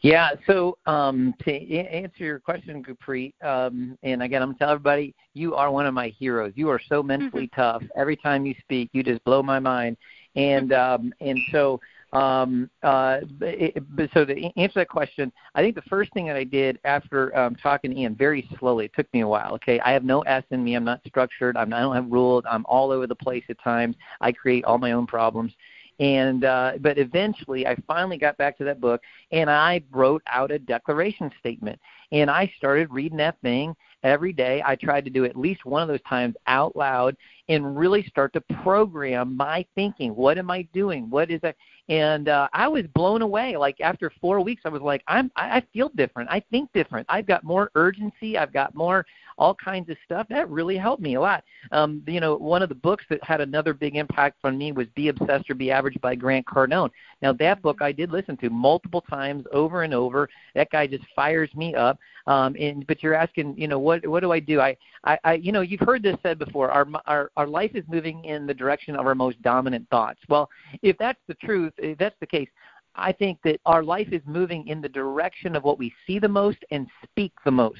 Yeah. So um, to answer your question, Gurpreet, um, and again, I'm going to tell everybody, you are one of my heroes. You are so mentally tough. Every time you speak, you just blow my mind. And um, and so um, uh, it, so to answer that question, I think the first thing that I did after um, talking to Ian very slowly, it took me a while. Okay, I have no S in me. I'm not structured. I'm, I don't have rules. I'm all over the place at times. I create all my own problems. And uh, but eventually, I finally got back to that book, and I wrote out a declaration statement, and I started reading that thing every day. I tried to do at least one of those times out loud and really start to program my thinking. What am I doing? What is that? And uh, I was blown away. Like after four weeks, I was like, I'm I, feel different. I think different. I've got more urgency. I've got more. all kinds of stuff. That really helped me a lot. Um, you know, one of the books that had another big impact on me was Be Obsessed or Be Average by Grant Cardone. Now that book I did listen to multiple times over and over. That guy just fires me up. Um, and but you're asking, you know, what what do I do? I, I, I you know, you've heard this said before. Our our our life is moving in the direction of our most dominant thoughts. Well, if that's the truth, if that's the case, I think that our life is moving in the direction of what we see the most and speak the most.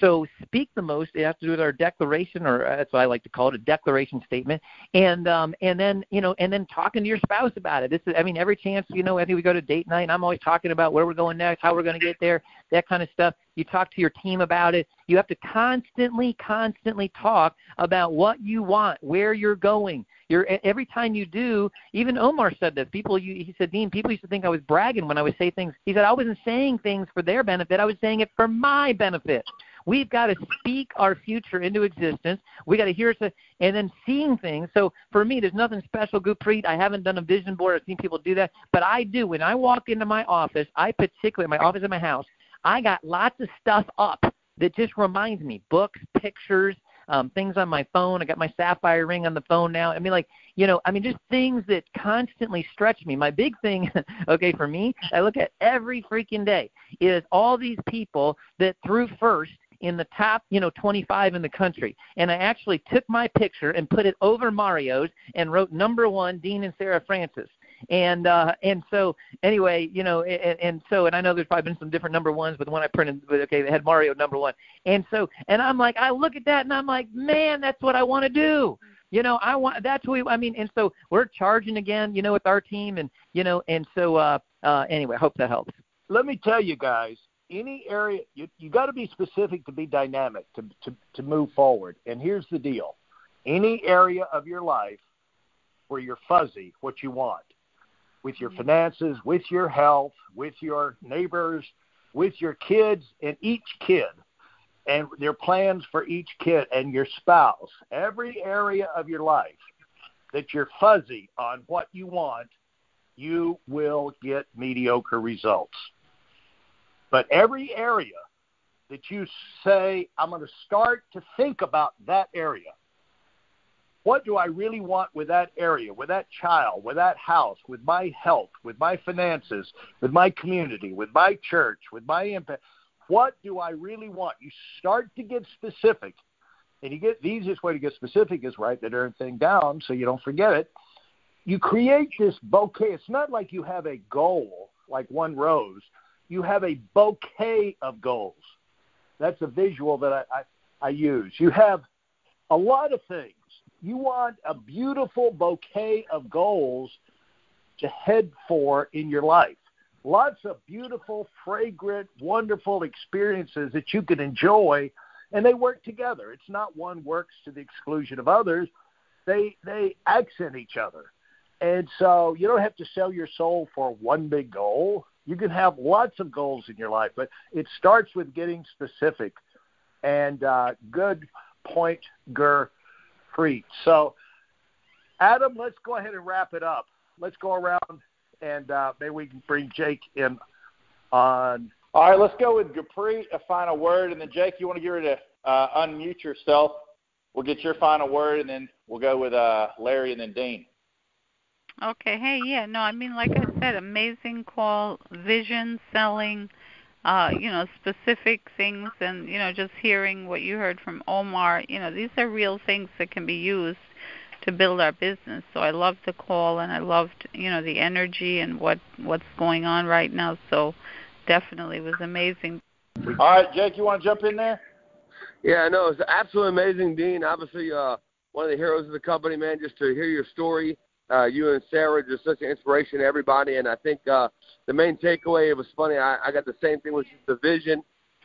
So speak the most. It has to do with our declaration, or that's what I like to call it, a declaration statement. And um, and then you know, and then talking to your spouse about it. This is, I mean, every chance you know, I think we go to date night, and I'm always talking about where we're going next, how we're going to get there, that kind of stuff. You talk to your team about it. You have to constantly, constantly talk about what you want, where you're going. You're every time you do. Even Omar said this. People, you, he said, Dean, people used to think I was bragging when I would say things. He said I wasn't saying things for their benefit. I was saying it for my benefit. We've got to speak our future into existence. We got to hear it uh, and then seeing things. So for me, there's nothing special, Gurpreet. I haven't done a vision board. I've seen people do that, but I do. When I walk into my office, I particularly my office in my house, I got lots of stuff up that just reminds me books, pictures, um, things on my phone. I got my sapphire ring on the phone now. I mean, like, you know, I mean, just things that constantly stretch me. My big thing, okay, for me, I look at every freaking day is all these people that threw first in the top, you know, 25 in the country. And I actually took my picture and put it over Mario's and wrote number one, Dean and Sarah Francis. And uh, and so anyway, you know, and, and so and I know there's probably been some different number ones, but the one I printed, but okay, they had Mario number one. And so and I'm like, I look at that and I'm like, man, that's what I want to do you know i want that's what we, i mean and so we're charging again you know with our team and you know and so uh uh anyway i hope that helps let me tell you guys any area you you got to be specific to be dynamic to to to move forward. And here's the deal: any area of your life where you're fuzzy, what you want, with your finances, with your health, with your neighbors, with your kids, and each kid, and their plans for each kid and your spouse. Every area of your life that you're fuzzy on what you want, you will get mediocre results. But every area that you say, I'm going to start to think about that area. What do I really want with that area, with that child, with that house, with my health, with my finances, with my community, with my church, with my impact? What do I really want? You start to get specific. And you get the easiest way to get specific is write that everything down so you don't forget it. You create this bouquet. It's not like you have a goal, like one rose you have a bouquet of goals. That's a visual that I, I, I use. You have a lot of things. You want a beautiful bouquet of goals to head for in your life. Lots of beautiful, fragrant, wonderful experiences that you can enjoy, and they work together. It's not one works to the exclusion of others. They they accent each other. And so you don't have to sell your soul for one big goal. You can have lots of goals in your life, but it starts with getting specific. And uh, good point, Gur Preet. So, Adam, let's go ahead and wrap it up. Let's go around and uh, maybe we can bring Jake in on. All right, let's go with Gurpreet, a final word, and then Jake, you want to get ready to uh, unmute yourself. We'll get your final word, and then we'll go with uh, Larry and then Dean. Okay. Hey, yeah, no, I mean, like I said, amazing call, vision, selling, uh, you know, specific things, and you know, just hearing what you heard from Omar. You know, these are real things that can be used to build our business. So I loved the call, and I loved, you know, the energy and what what's going on right now. So definitely was amazing. All right, Jake, you want to jump in there? Yeah, no, it's absolutely amazing, Dean. Obviously, uh, one of the heroes of the company, man. Just to hear your story uh, you and Sarah just such an inspiration to everybody. And I think uh, the main takeaway it was funny. I, I got the same thing, which is the vision.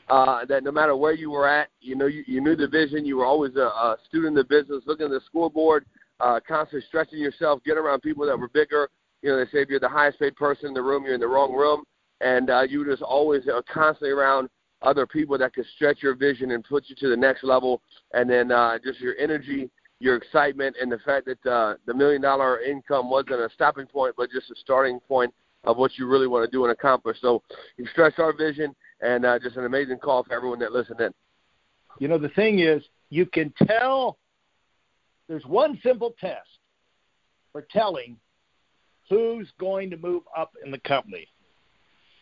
Uh, that no matter where you were at, you know you, you knew the vision. You were always a, a student of the business, looking at the scoreboard, uh, constantly stretching yourself, getting around people that were bigger. You know, they say if you're the highest paid person in the room, you're in the wrong room, and uh, you were just always uh, constantly around other people that could stretch your vision and put you to the next level. And then uh, just your energy your excitement and the fact that uh, the million dollar income wasn't a stopping point, but just a starting point of what you really want to do and accomplish. So you stretched our vision, and uh, just an amazing call for everyone that listened in. You know, the thing is, you can tell there's one simple test for telling who's going to move up in the company.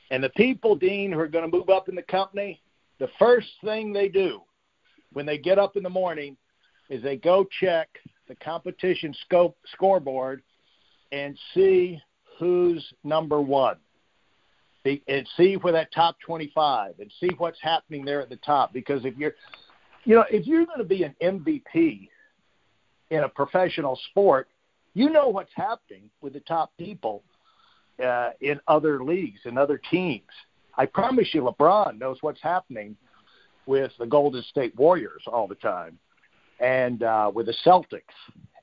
And the people, Dean, who are going to move up in the company, the first thing they do when they get up in the morning is they go check the competition scope scoreboard and see who's number one. And see where that top 25 and see what's happening there at the top. Because if you're you know if you're going to be an MVP in a professional sport you know what's happening with the top people uh, in other leagues and other teams. I promise you LeBron knows what's happening with the Golden State Warriors all the time and uh, with the Celtics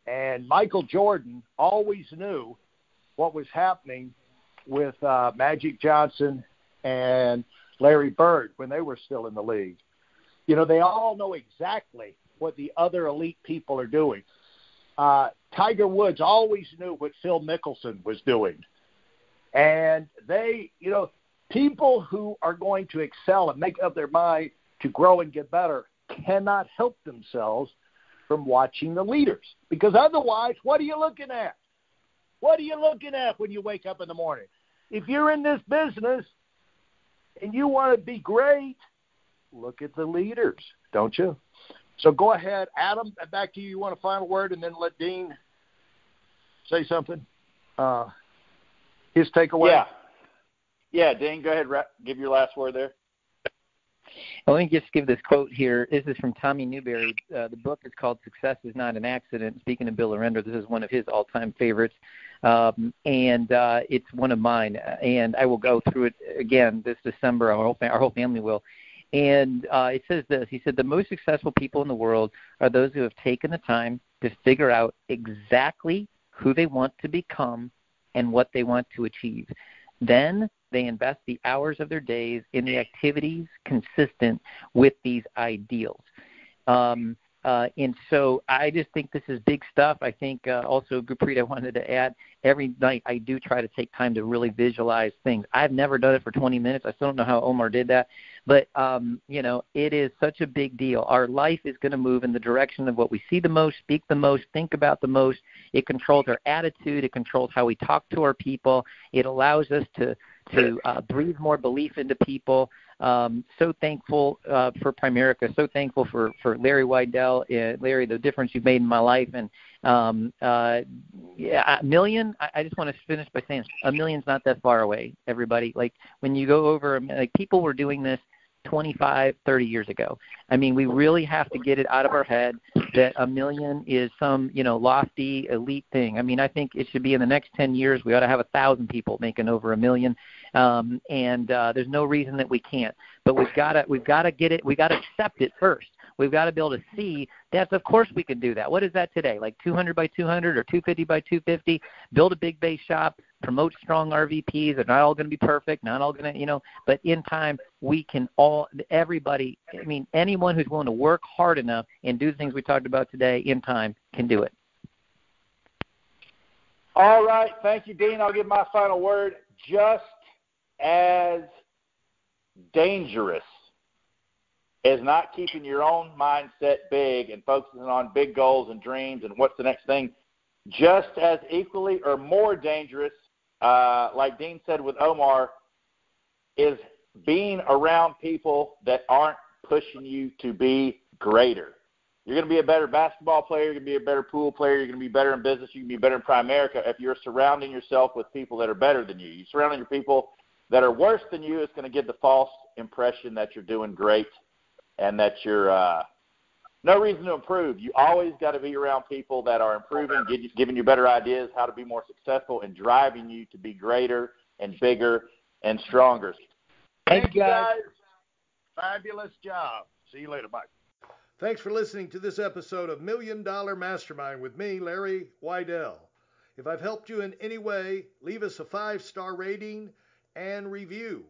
and Michael Jordan always knew what was happening with uh, Magic Johnson and Larry Bird when they were still in the league. You know, they all know exactly what the other elite people are doing. Uh, Tiger Woods always knew what Phil Mickelson was doing. And they, you know, people who are going to excel and make up their mind to grow and get better cannot help themselves from watching the leaders. Because otherwise, what are you looking at? What are you looking at when you wake up in the morning? If you're in this business and you want to be great, look at the leaders, don't you? So go ahead, Adam. Back to you. You want a final word, and then let Dean say something. Uh, his takeaway. Yeah. Yeah, Dean, go ahead. Give your last word there. Well, let me just give this quote here. This is from Tommy Newberry. Uh, the book is called Success is Not an Accident. Speaking of Bill Orender, this is one of his all time favorites. Um, and uh, it's one of mine. And I will go through it again this December. Our whole, our whole family will. And uh, it says this He said, The most successful people in the world are those who have taken the time to figure out exactly who they want to become and what they want to achieve. Then they invest the hours of their days in the activities consistent with these ideals. Um, uh, and so I just think this is big stuff. I think uh, also, Gurpreet, I wanted to add every night I do try to take time to really visualize things. I've never done it for 20 minutes. I still don't know how Omar did that. But, um, you know, it is such a big deal. Our life is going to move in the direction of what we see the most, speak the most, think about the most. It controls our attitude, it controls how we talk to our people, it allows us to to uh, breathe more belief into people. Um, so thankful uh, for Primerica. So thankful for for Larry Weidel. Uh, Larry, the difference you've made in my life, and um, uh, yeah, a million. I, I just want to finish by saying a million's not that far away. Everybody, like when you go over, like people were doing this 25, 30 years ago. I mean, we really have to get it out of our head that a million is some, you know, lofty elite thing. I mean, I think it should be in the next 10 years we ought to have a thousand people making over a million, um, and uh, there's no reason that we can't. But we've got to we've got to get it. We've got to accept it first. We've got to be able to see that, of course, we can do that. What is that today? Like 200 by 200 or 250 by 250? Build a big base shop, promote strong RVPs. They're not all going to be perfect, not all going to, you know, but in time, we can all, everybody, I mean, anyone who's willing to work hard enough and do the things we talked about today in time can do it. All right. Thank you, Dean. I'll give my final word. Just as dangerous is not keeping your own mindset big and focusing on big goals and dreams and what's the next thing. Just as equally or more dangerous, uh, like Dean said with Omar, is being around people that aren't pushing you to be greater. You're going to be a better basketball player. You're going to be a better pool player. You're going to be better in business. You can be better in Primerica if you're surrounding yourself with people that are better than you. You surrounding your people that are worse than you is going to give the false impression that you're doing great and that you're uh, no reason to improve. You always got to be around people that are improving, giving you better ideas how to be more successful, and driving you to be greater and bigger and stronger. Thank you guys. Fabulous job. See you later. Bye. Thanks for listening to this episode of Million Dollar Mastermind with me, Larry Weidel. If I've helped you in any way, leave us a five star rating and review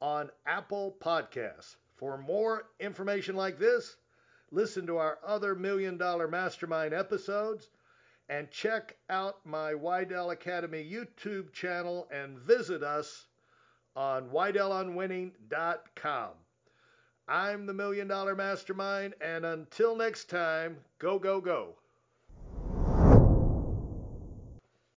on Apple Podcasts. For more information like this, listen to our other Million Dollar Mastermind episodes and check out my Weidel Academy YouTube channel and visit us on WeidelOnWinning.com. I'm the Million Dollar Mastermind, and until next time, go, go, go.